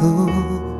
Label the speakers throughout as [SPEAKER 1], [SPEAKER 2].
[SPEAKER 1] 하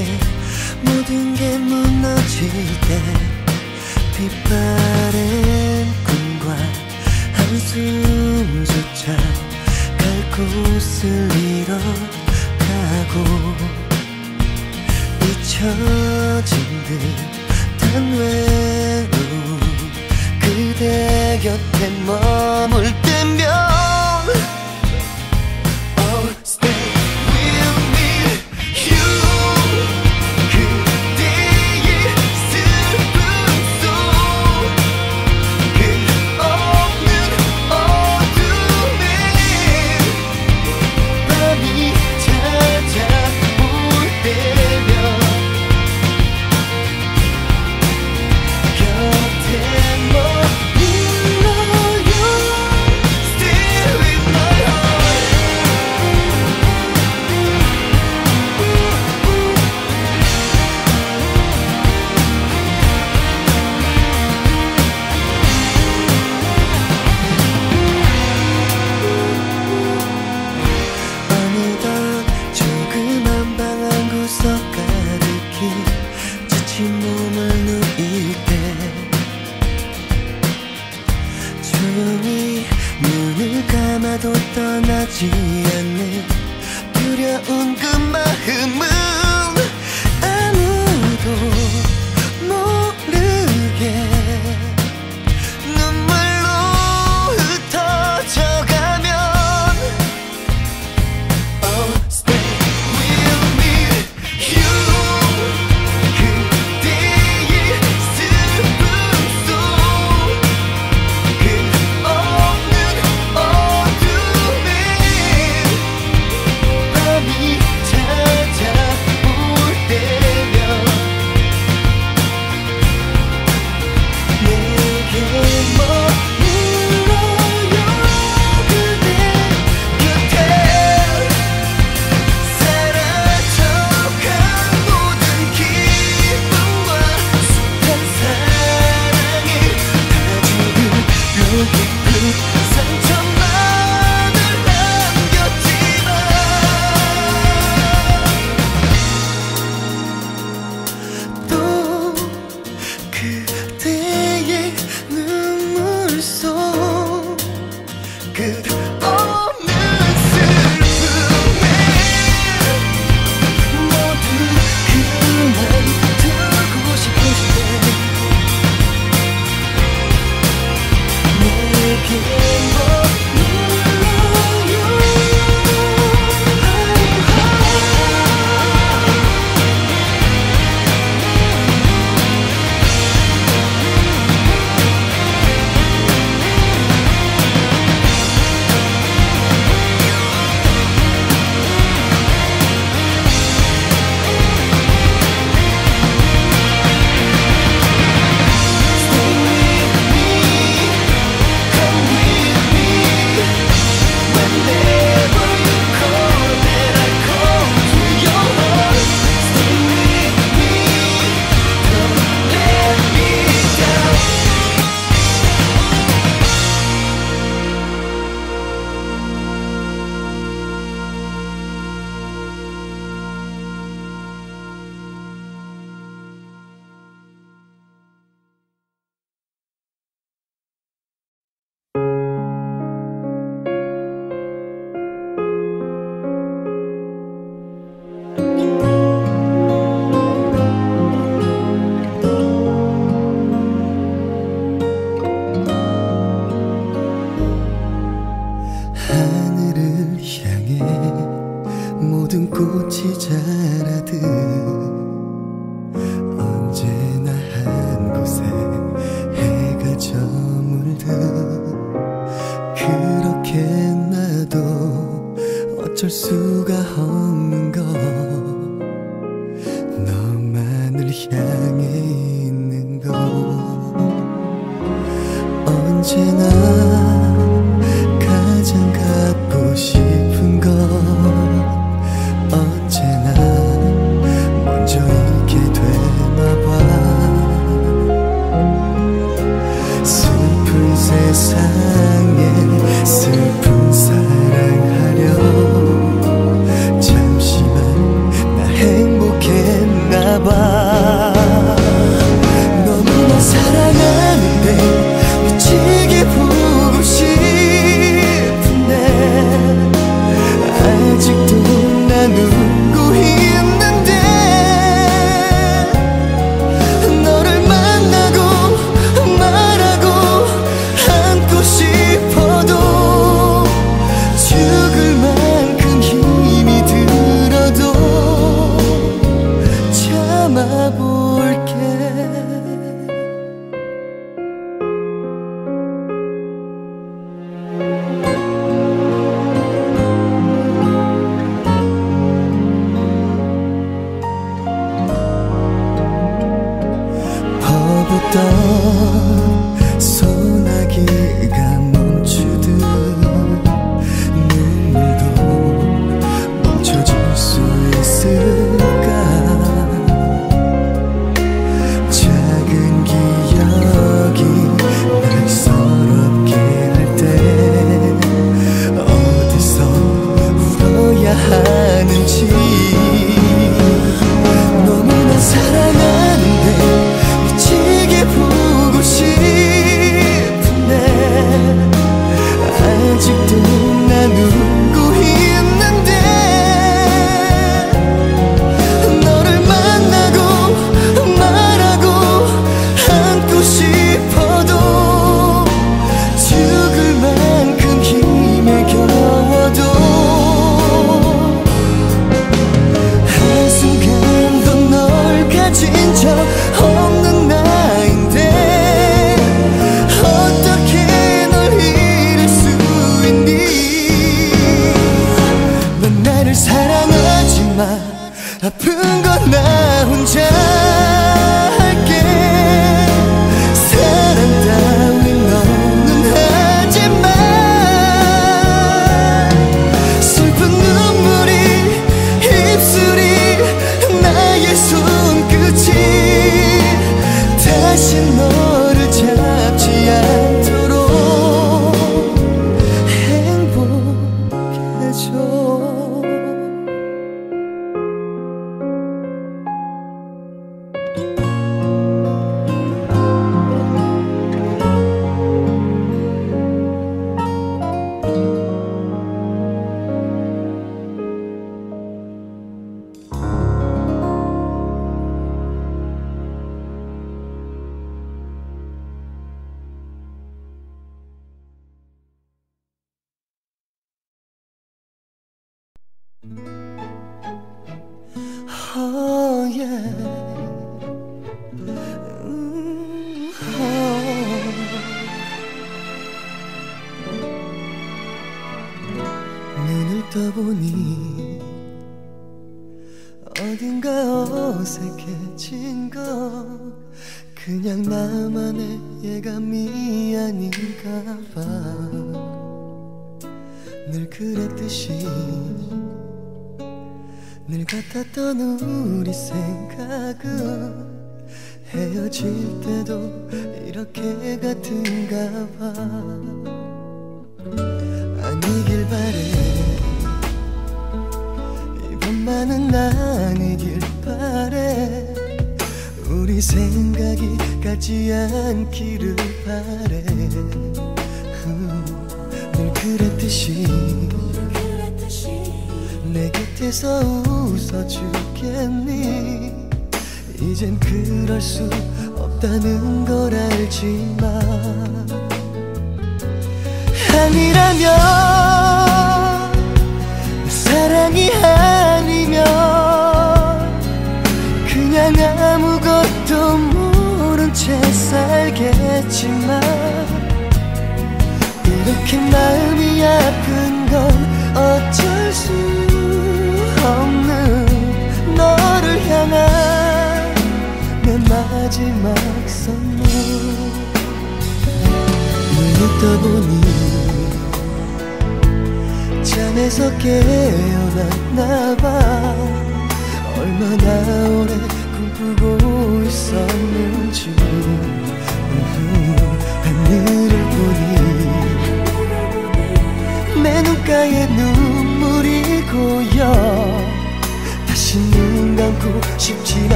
[SPEAKER 1] 게 모든 게 무너질 때 빛바랜 꿈과 한숨조차 갈 곳을 잃어가고 잊혀진 듯한 외로움 그대 곁에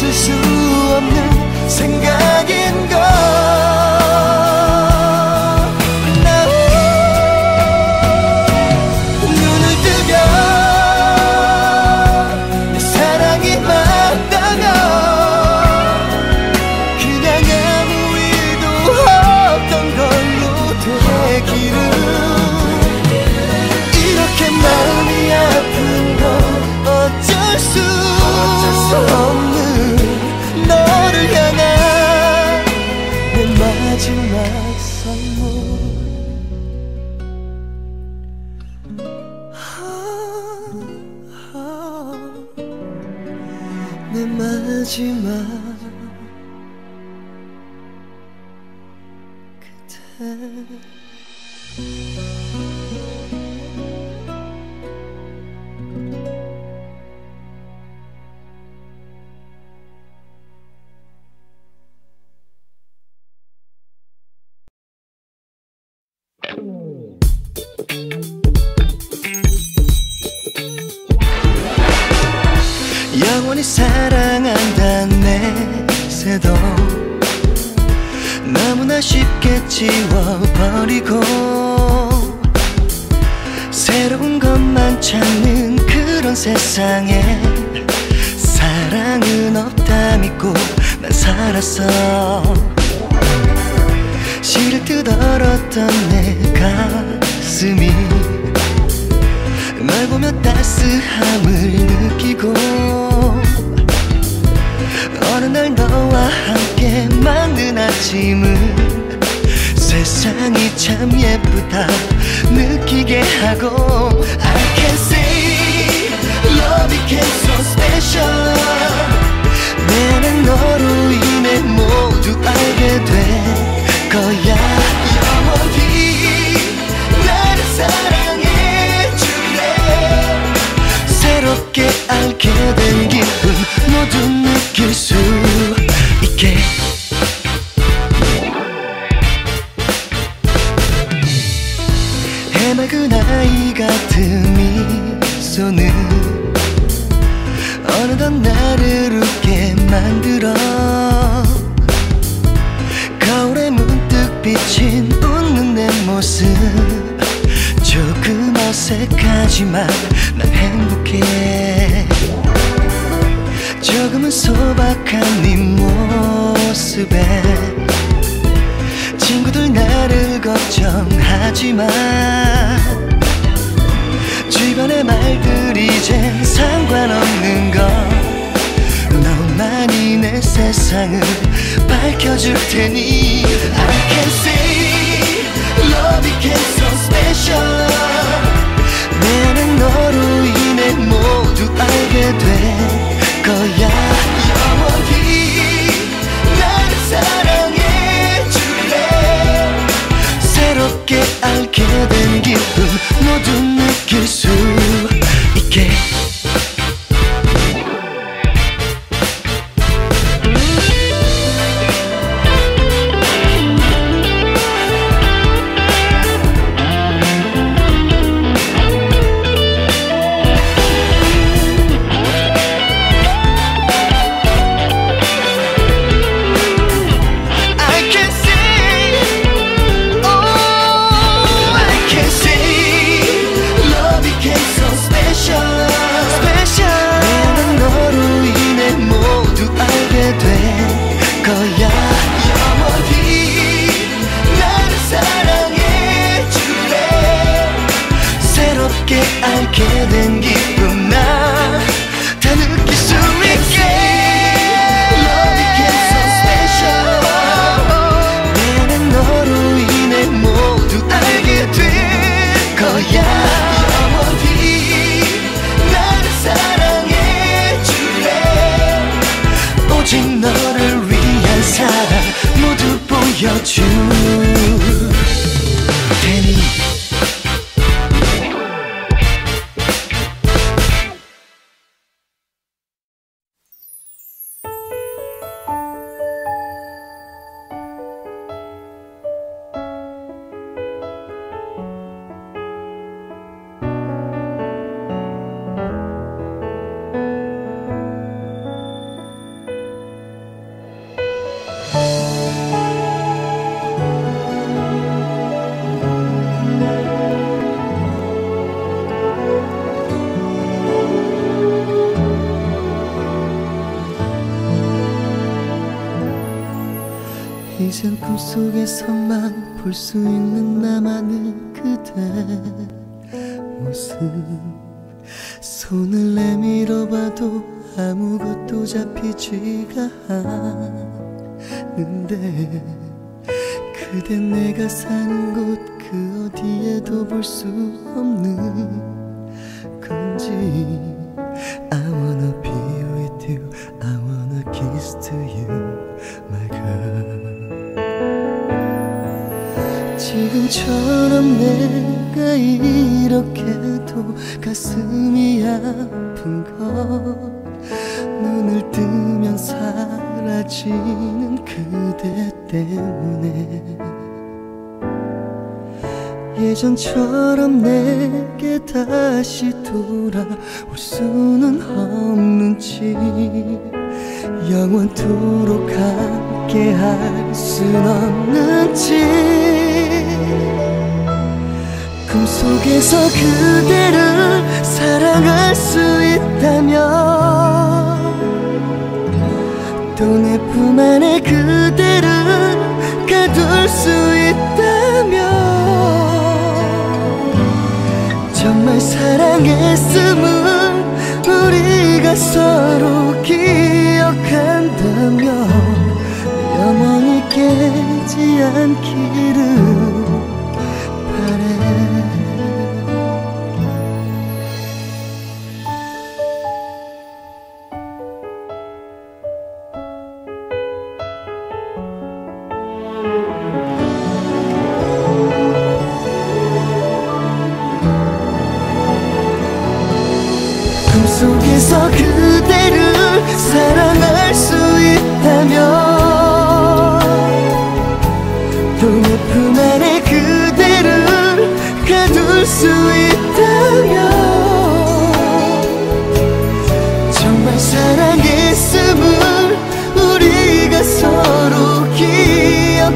[SPEAKER 1] 멈출 수 없는 생각인 걸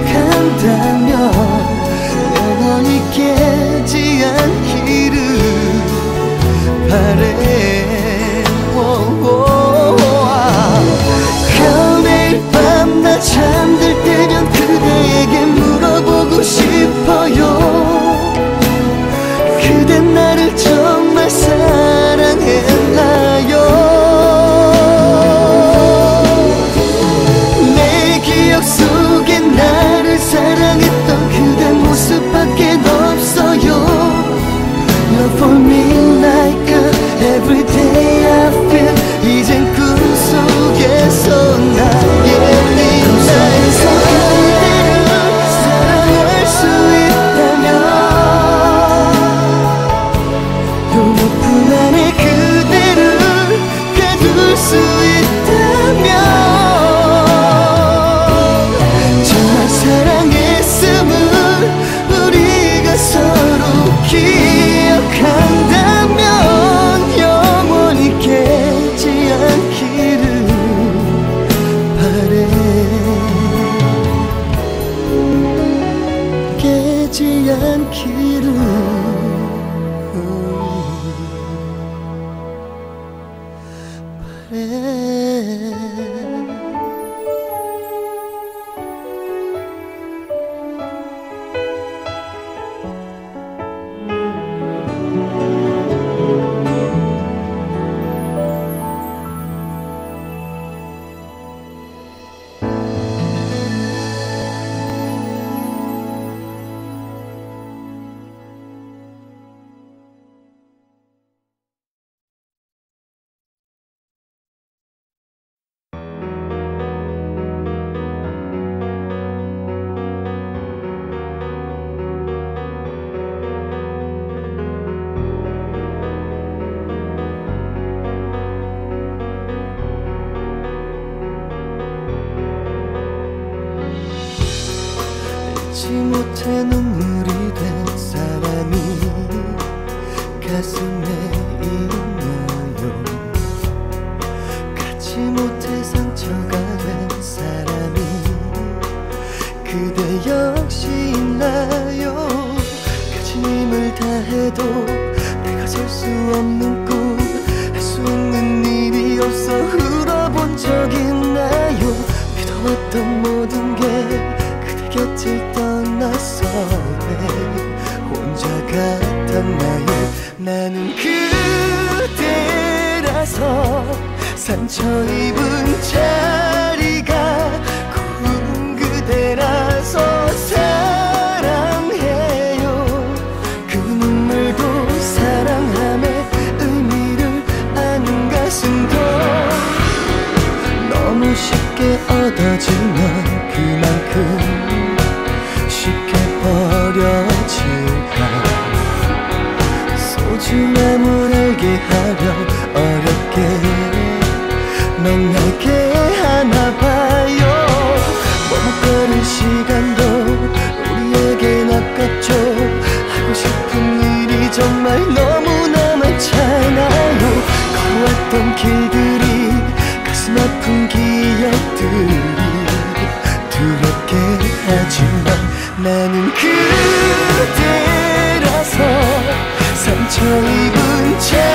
[SPEAKER 1] 看淡 나는 그대라서 상처 입은 채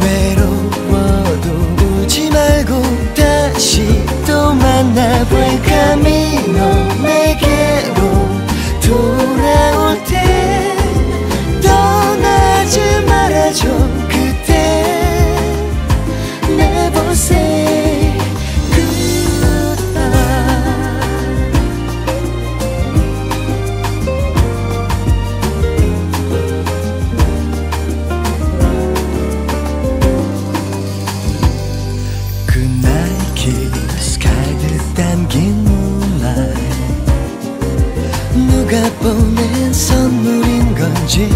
[SPEAKER 1] 외로워도 울지 말고 다시 또 만나볼 까미노 언제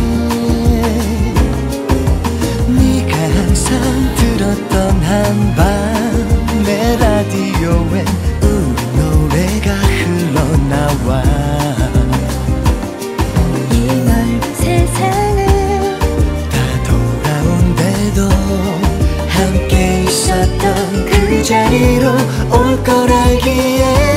[SPEAKER 1] 네가 항상 들었던 한밤내 라디오에 우리 노래가 흘러나와
[SPEAKER 2] 이 넓은 세상을
[SPEAKER 1] 다 돌아온데도 함께 있던 그 자리로 올 거라기에.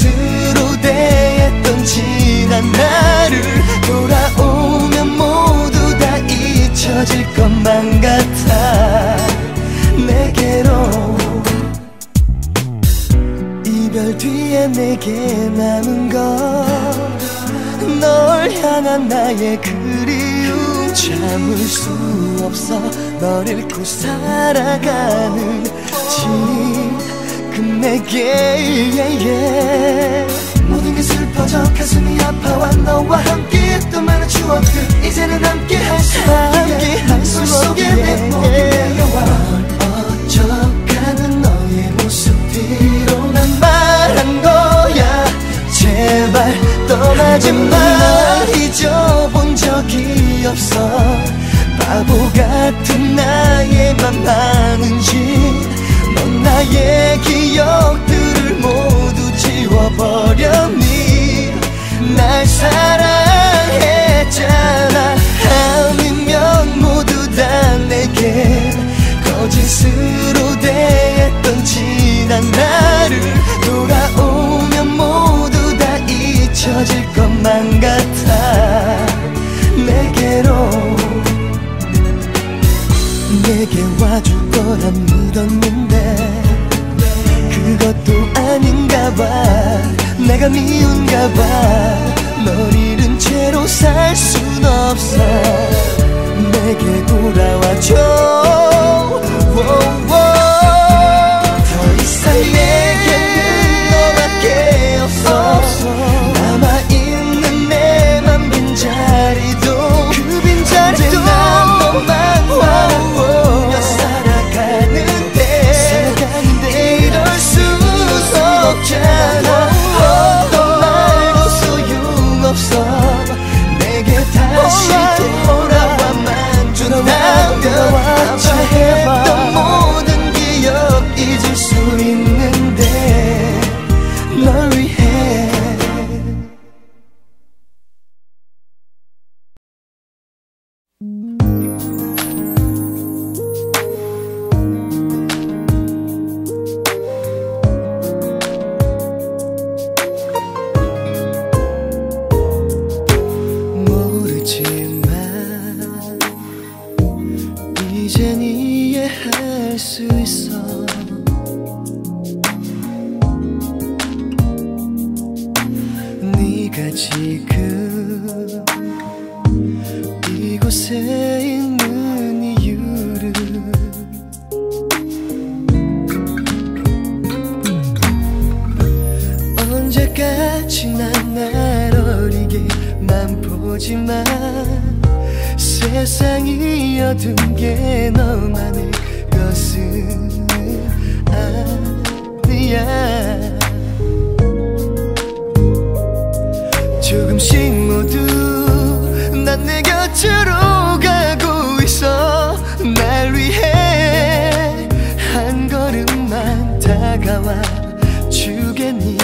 [SPEAKER 1] 거짓으로 대했던 지난 나를 돌아오면 모두 다 잊혀질 것만 같아 내게로. 이별 뒤에 내게 남은 건널 향한 나의 그리움 참을 수 없어 널 잃고 살아가는 지금 내게 모든 게 슬퍼져 가슴이 아파와 너와 함께 했던 많은 추억들 이제는 함께 할 수 없기에 물 속에 내 몸이 내려와. 어쩌가는 너의 모습 뒤로 난 말한 거야. 제발 떠나지 마. 잊어본 적이 없어. 바보 같은 나의 맘 아는지 넌 나의 기억들을 모두 지워버렸니? 날 사랑했잖아. 아니면 모두 다 내게 거짓으로 대했던 지난 나를 돌아오면 모두 다 잊혀질 것만 같아. 내게로 내게 와줄 거란 믿었는데 그것도 아닌가 봐. 내가 미운가 봐널 잃은 채로 살 순 없어. 내게 돌아와줘. 다가와 주겠니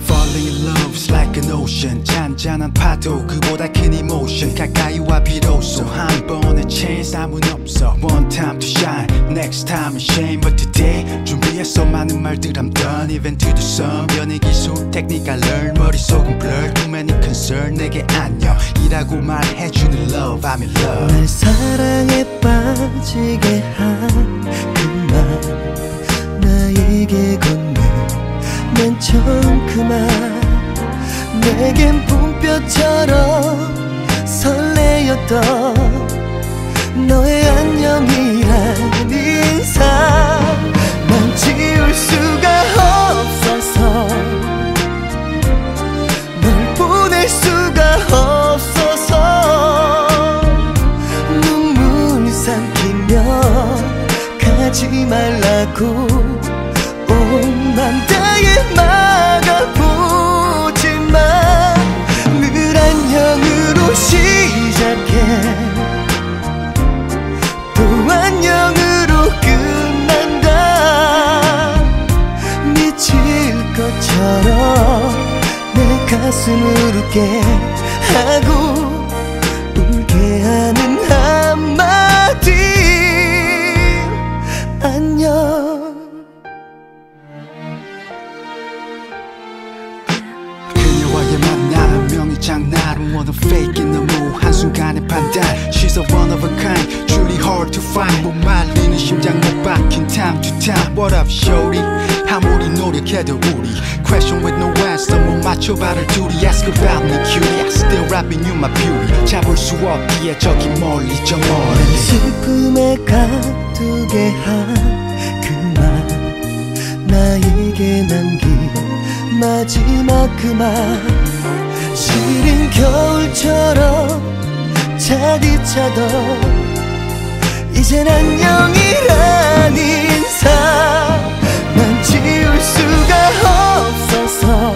[SPEAKER 3] Falling in love is like an ocean 잔잔한 파도 그보다 큰 emotion 가까이 와 비로소 한 번의 chance 남은 없어 One time to shine Next time is shame But today 준비했어 많은 말들 I'm done Even to the sun 연애 기술 technique I learn 머릿속은 blur Too many concern 내게 안녕 이라고 말해주는 love I'm in love
[SPEAKER 1] 날 사랑에 빠지게 한그 말 나에게 건넨 맨 처음 그말 내겐 봄볕처럼 설레였던 너의 안녕이란 인사. 난 지울 수가 없어서 널 보낼 수가 없어서 눈물 삼키며 가지 말라고 온맘 다해 막아보지만 늘 안녕으로 시작해. 또 안녕으로 끝난다. 미칠 것처럼 내 가슴을 웃게 하고
[SPEAKER 3] find 못 말리는 심장 못 박힌 time to time What up shorty 아무리 노력해도 우리 Question with no answer 못 맞춰 발을 둘이 Ask about me cutie I still rapping you my beauty 잡을 수 없기에 저기 멀리 저 멀리
[SPEAKER 1] 슬픔에 가두게 한 그 말 나에게 남긴 마지막 그말 시린 겨울처럼 차디차던 이젠 안녕이란 인사. 난 지울 수가 없어서.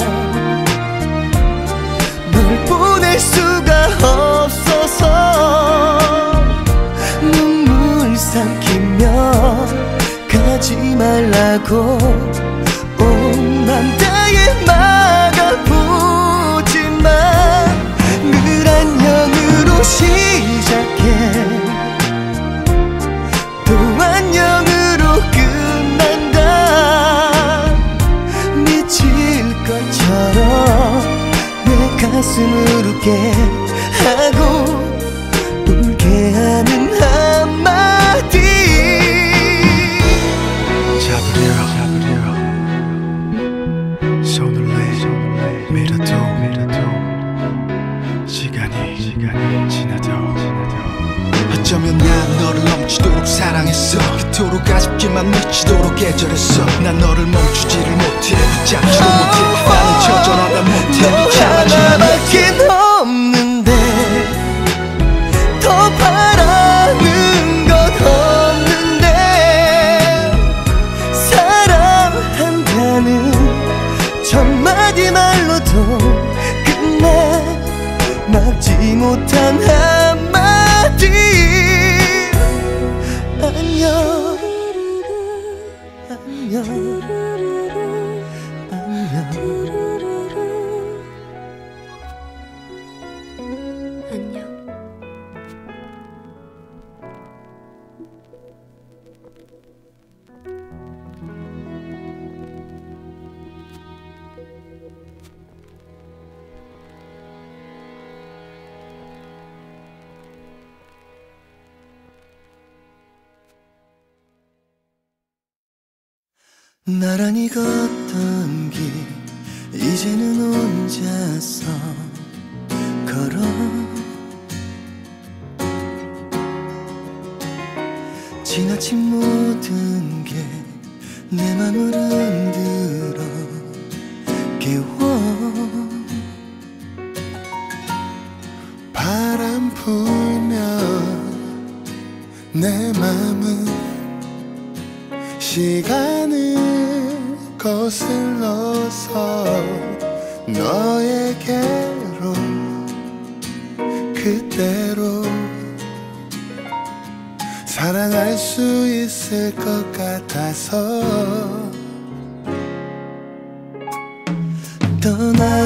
[SPEAKER 1] 널 보낼 수가 없어서. 눈물 삼키며 가지 말라고. 온 맘 다해 막아보지만 늘 안녕으로 시 가슴을 웃게 하고 울게 하는 한마디.
[SPEAKER 3] 잡으려 잡으려. 손을 내 밀어도 시간이 시간이 지나도 어쩌면 난 너를 넘치도록 사랑했어. 그토록 아쉽지만 미치도록 계절했어. 난 너를 멈추지를 못해. 붙잡지도 못해. 나는 처절하다 못 두루루
[SPEAKER 1] 두루루. 나란히 걷던 길 이제는 혼자서 걸어. 지나친 모든 게 내 맘을 흔들어 깨워.
[SPEAKER 4] 바람 불면 내 맘은 시간을 거슬러서 너에게로 그대로 사랑할 수 있을 것 같아서
[SPEAKER 1] 떠나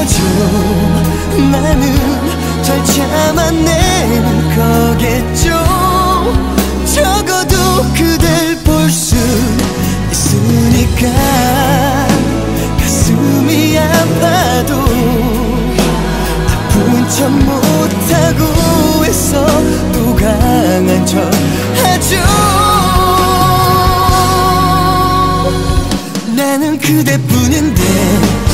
[SPEAKER 1] 보여줘. 나는 잘 참아낼 거겠죠. 적어도 그댈 볼 수 있으니까. 가슴이 아파도 아픈 척 못하고 있어 또 강한 척 하죠. 나는 그대뿐인데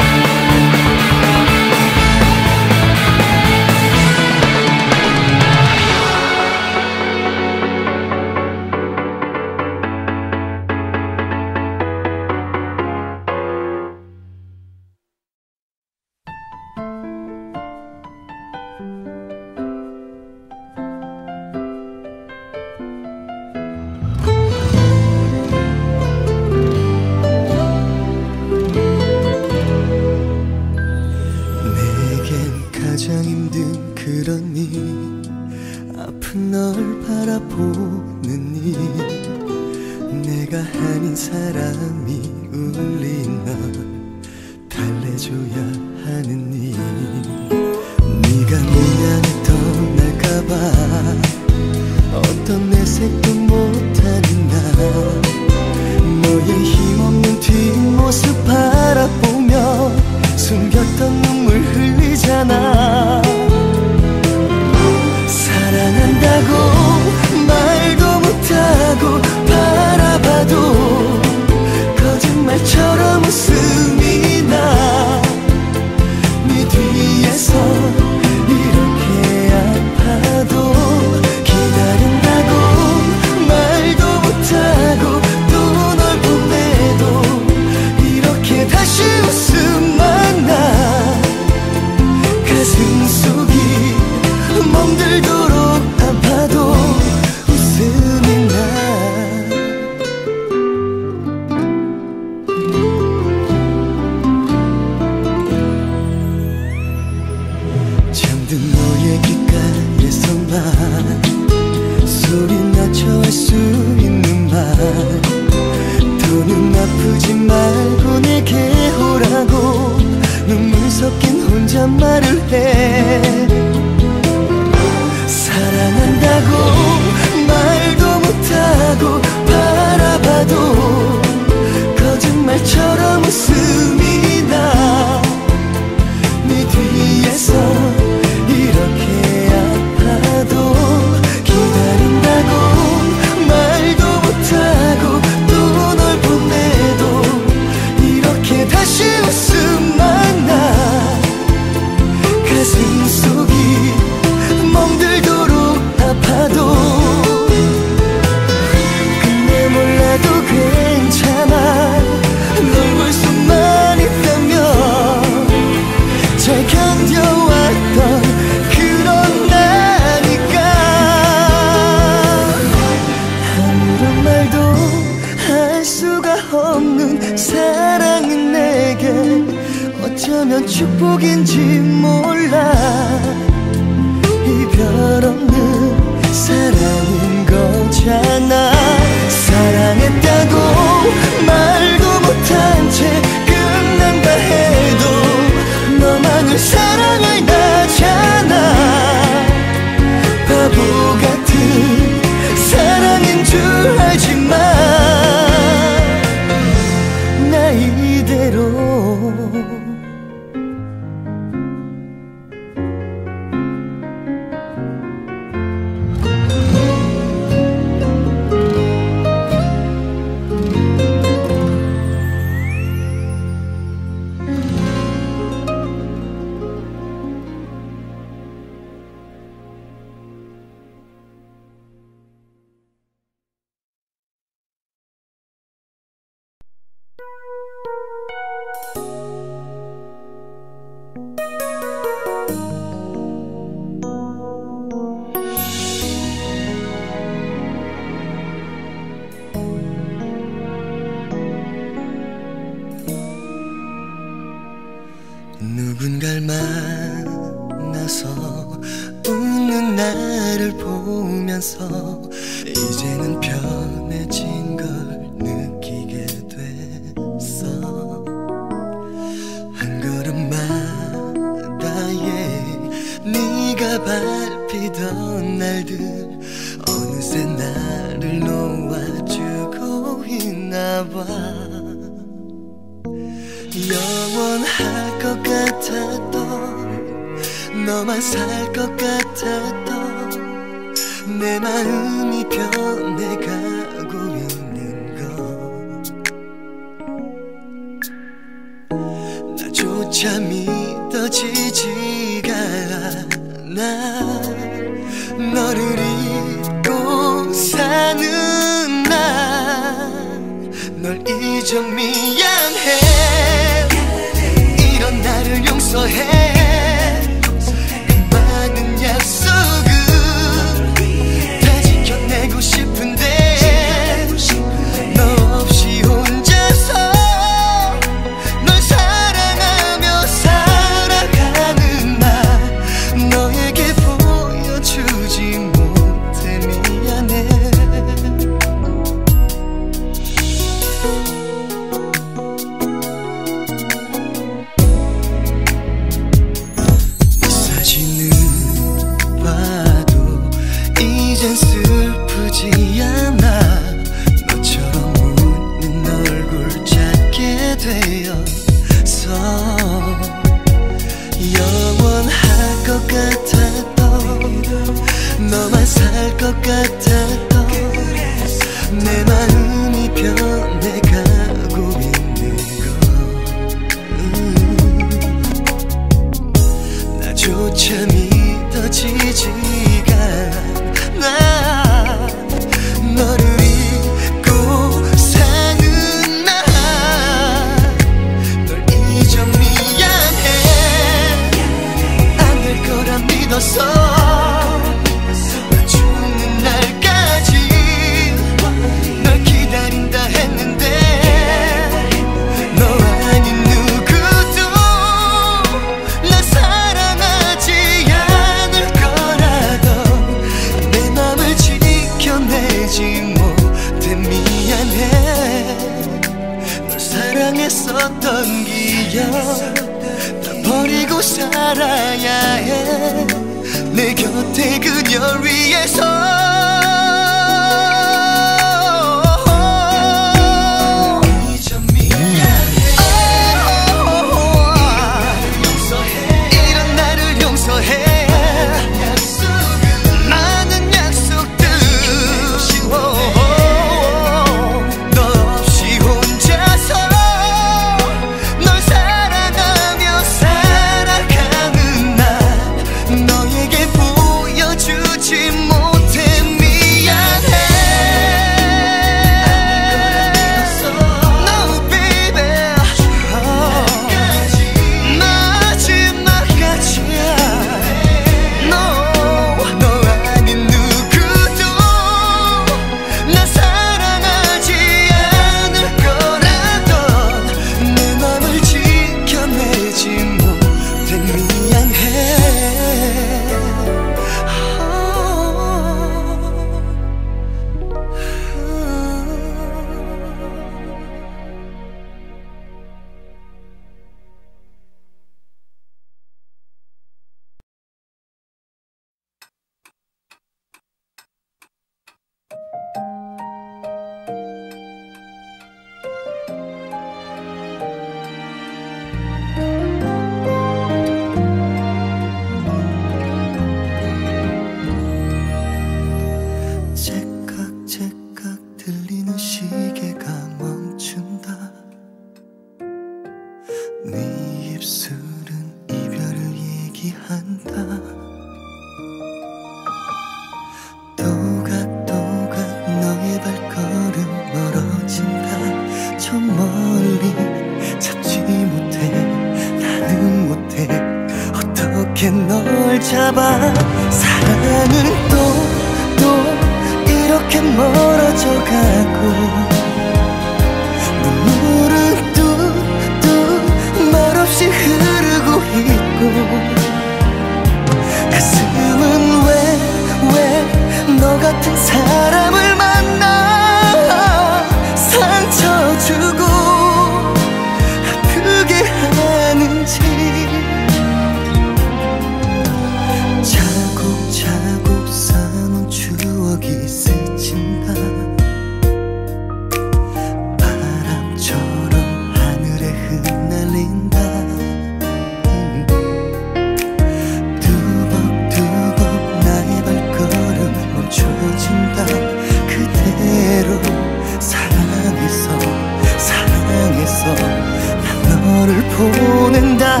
[SPEAKER 1] 않는다.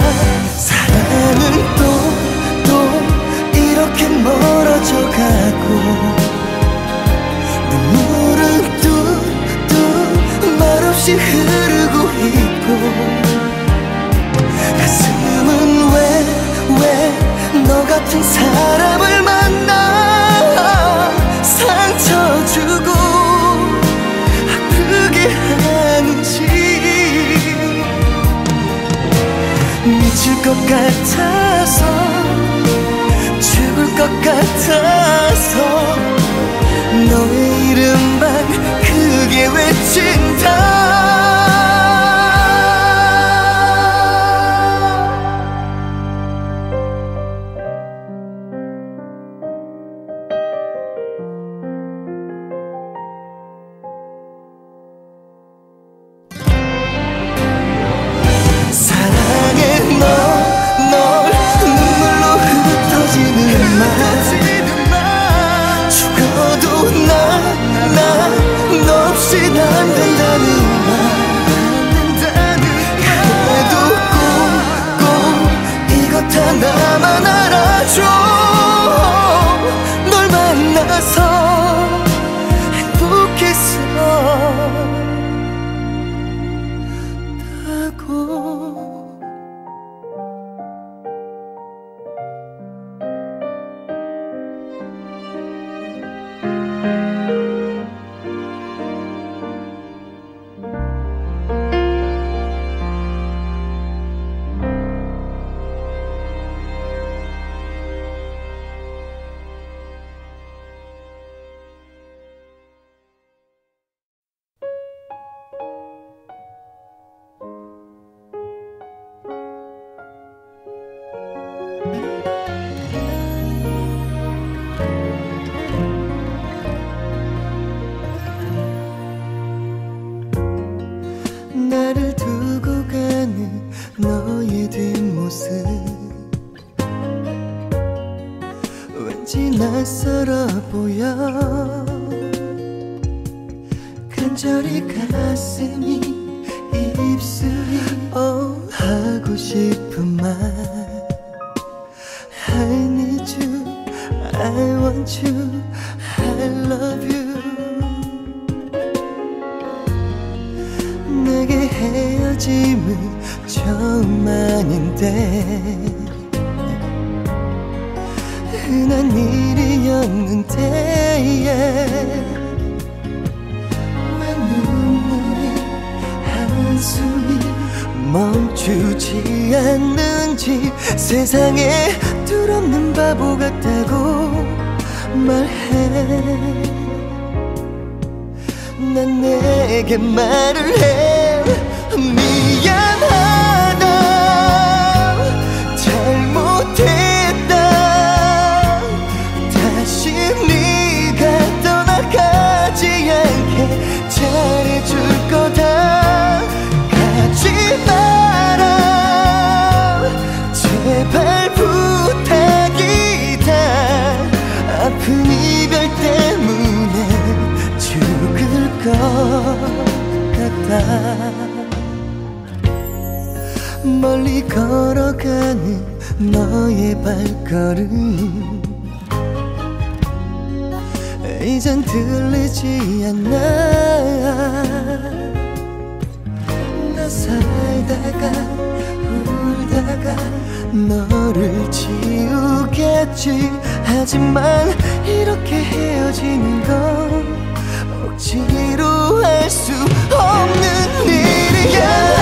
[SPEAKER 1] 사랑은 또, 또 이렇게 멀어져 가고 눈물은 뚝뚝 말없이 흐르고 있고 가슴은 왜, 왜 너 같은 사람 것 같아서 죽을 것 같아서. 너의 이름만 크게 외친다? 너의 발걸음. 이젠 들리지 않아 나 살다가 울다가 너를 지우겠지. 하지만 이렇게 헤어지는 건 억지로 할 수 없는 일이야.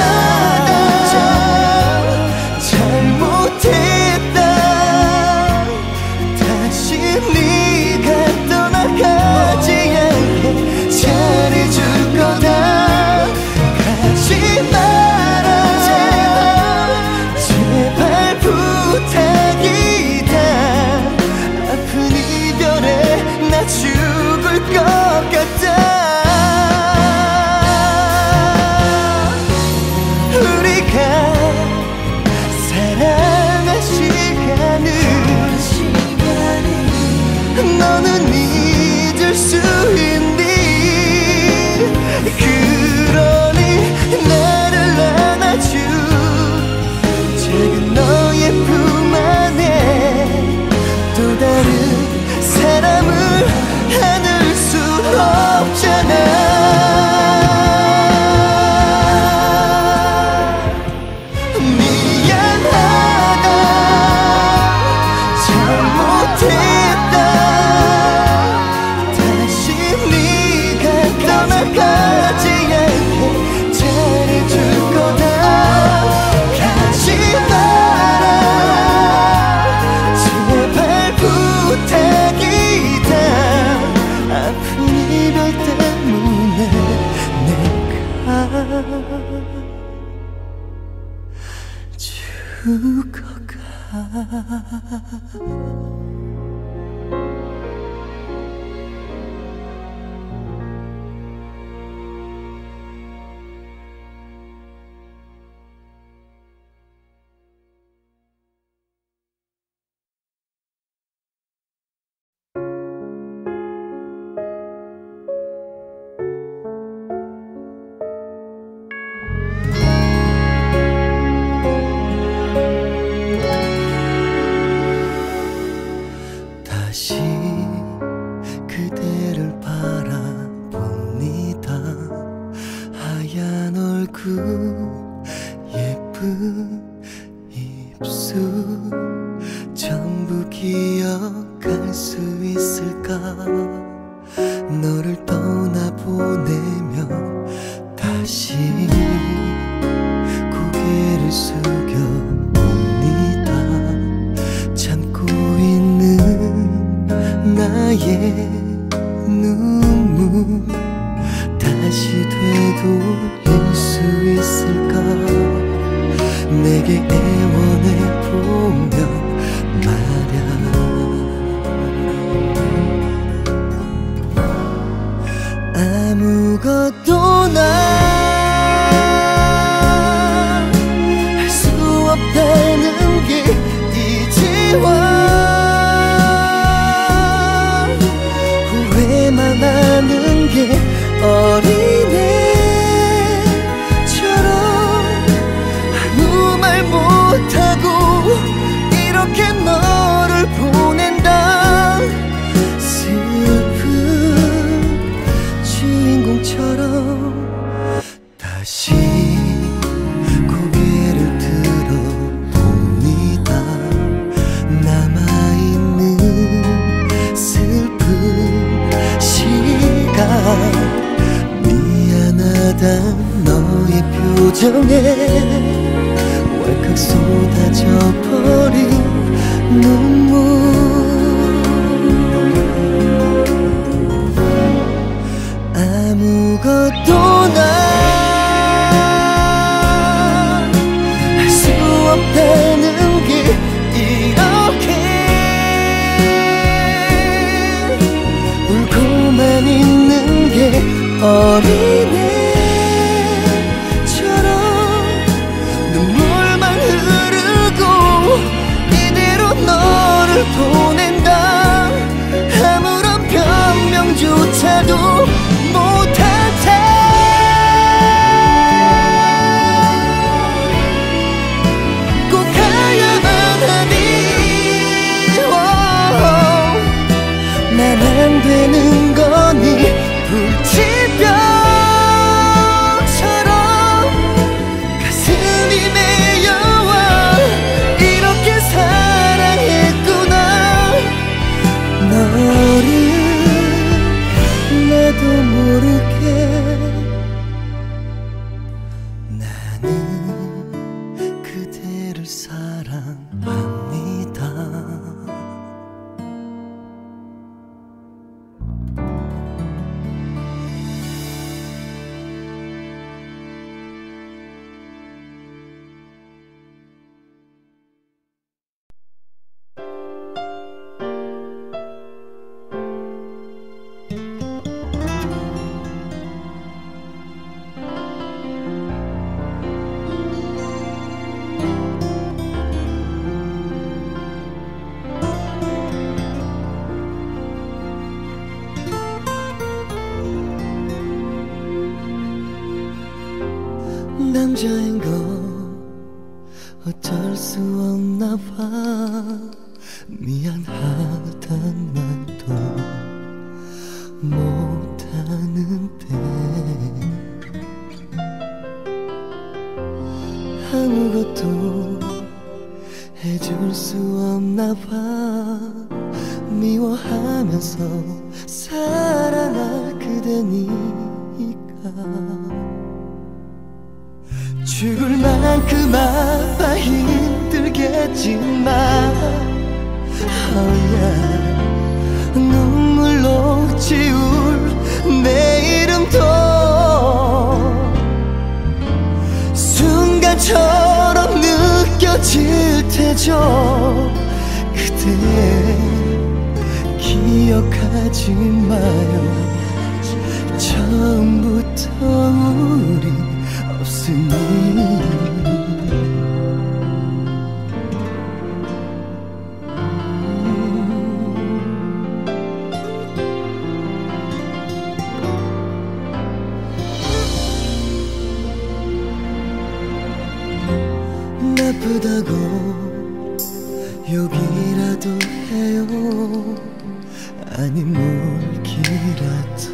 [SPEAKER 1] 아니 물기라도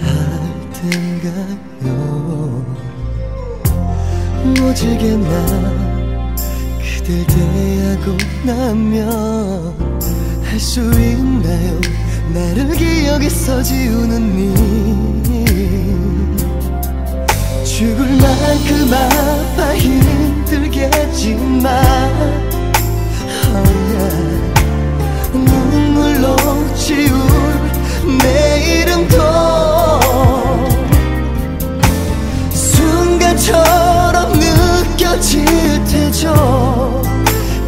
[SPEAKER 1] 할 텐가요. 모질게 나 그댈 대하고 나면 할 수 있나요? 나를 기억에서 지우는 이 죽을 만큼 아파 힘들겠지만 지울 내이름도 순간처럼 느껴질 테죠.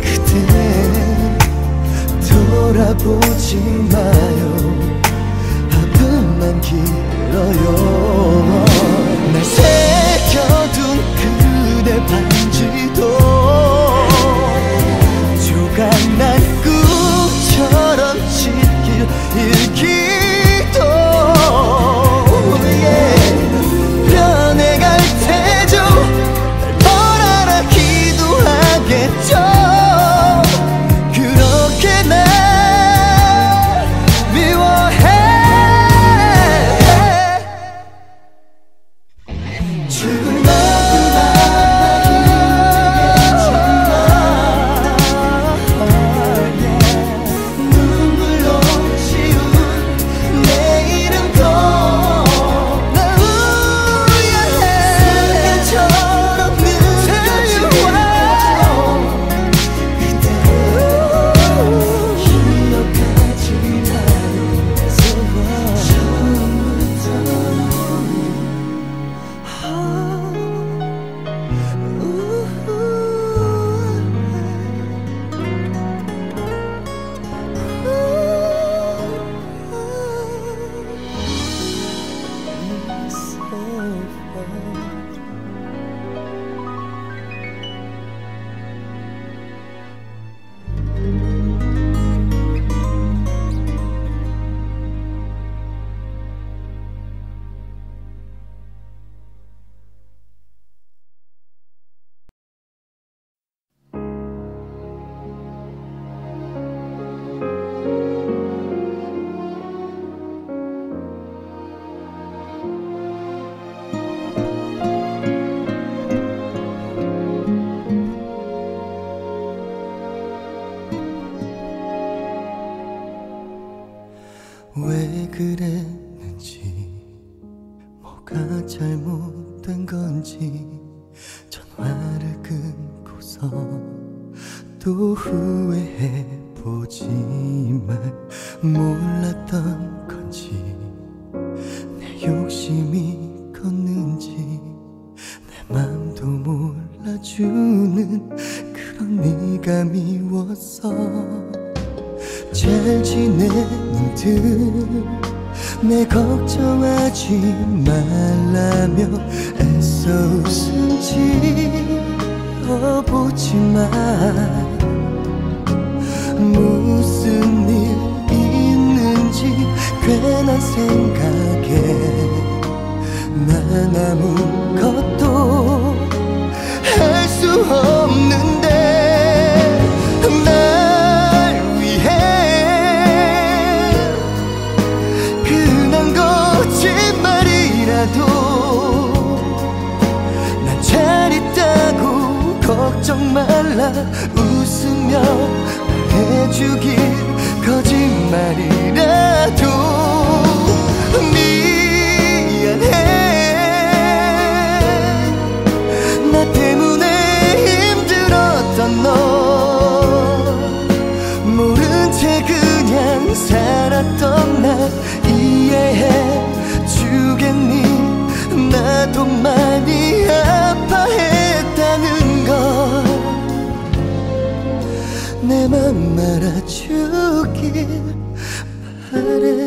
[SPEAKER 1] 그대 돌아보지 마요. 아픔만 길어요. 날 새겨둔 그대 발 걱정 말라. 웃으며 해주길 거짓말이라도. 내맘 알아주길 바래.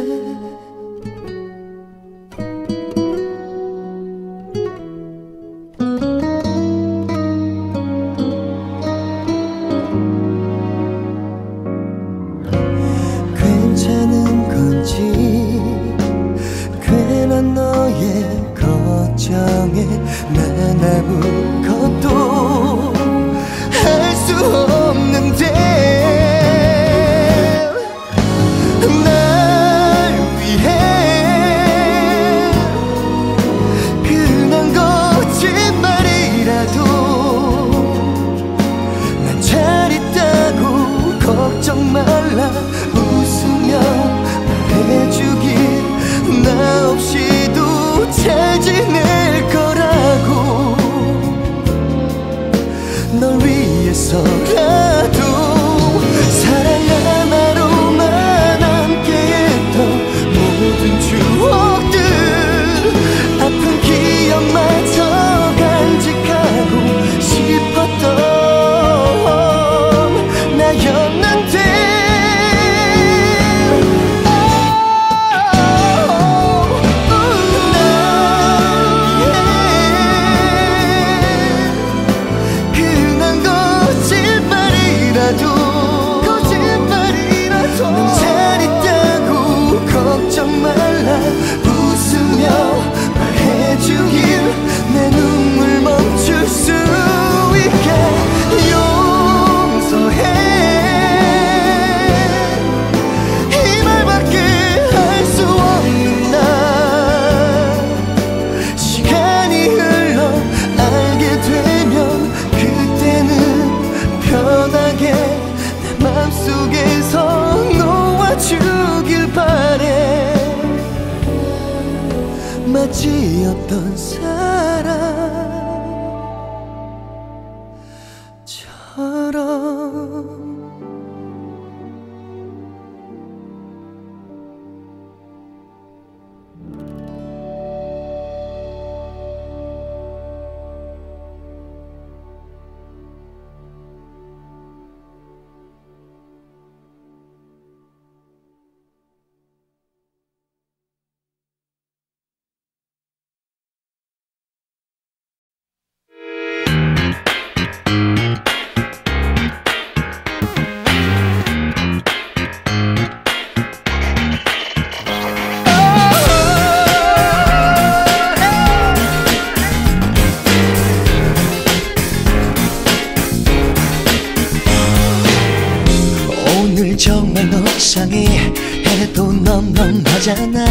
[SPEAKER 1] 넘넘하잖아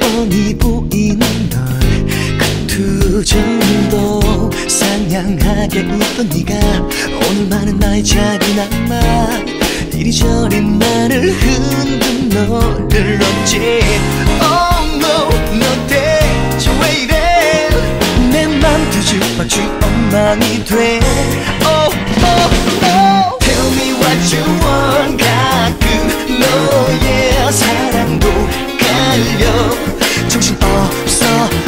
[SPEAKER 1] 뻔히 보이는 널그 투정도 상냥하게 웃던 네가 오늘만은 나의 작은 악마 이리저리 나를 흔든 너를 어째 Oh no 너 대체 왜 이래? 내맘 뒤집어진 엉망이 돼. Oh oh oh. Tell me what you want 가끔 너의 사랑 도 깔려. 정신 없어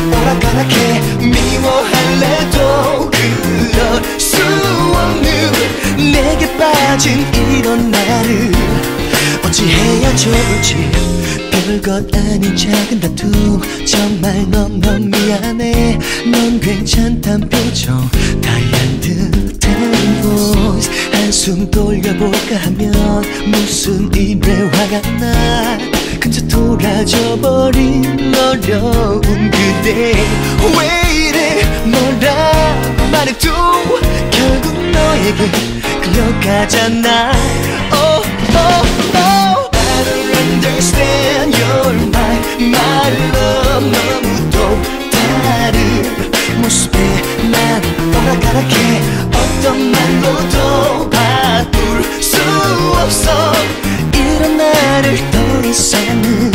[SPEAKER 1] 오락가락해 미워할래도 그럴 수 없는 내게 빠진 이런 나를 어찌해야 좋을지 별것 아닌 작은 다툼. 정말 너무 미안해. 넌 괜찮단 표정. 다이한 듯한 voice. 한숨 돌려볼까 하면 무슨 일에 화가 나 그저 돌아져 버린 어려운 그대. 왜 이래? 뭐라고 말해도 결국 너에게 끌려가잖아. Oh, oh, oh. I don't understand your mind My love 너무도 다른 모습에 난 오락가락해 어떤 말로도 바꿀 수 없어 이런 나를 더 이상은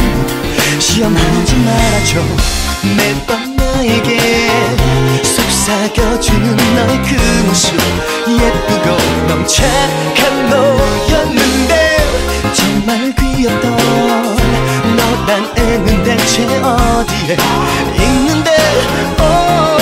[SPEAKER 1] 시험하지 말아줘. 매번 나에게 속삭여주는 너의 그 모습. 예쁘고 너무 착한 너였는데 정말 귀엽던 너란 애는 대체 어디에 있는데? Oh,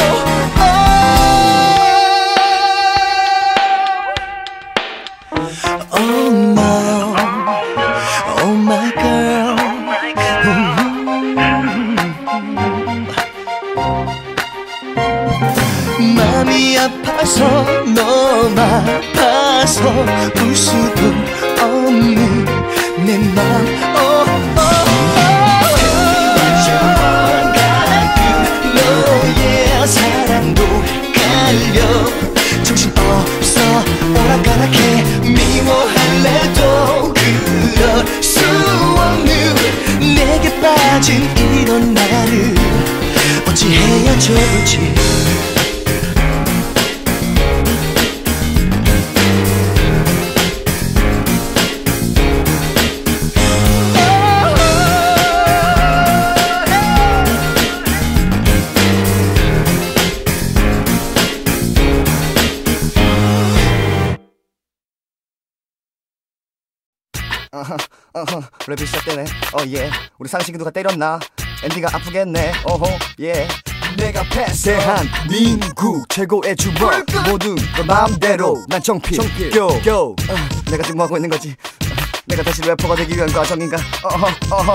[SPEAKER 5] 어예. 우리 상식이 누가 때렸나? 엔디가 아프겠네. 어허 예. 내가 패스. 대한민국 최고의 주먹 모든 너 마음대로. 난 정필. 교, 교. 어, 내가 지금 뭐하고 있는 거지? 어, 내가 다시 래퍼가 되기 위한 과정인가? 어허 어허.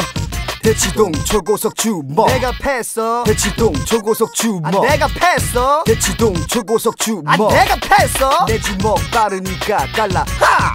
[SPEAKER 5] 대치동 초고속 주먹 내가 패스 대치동 초고속 주먹 내가 패스 대치동 초고속 주먹 내가 패스 내 주먹 빠르니까 깔라. 하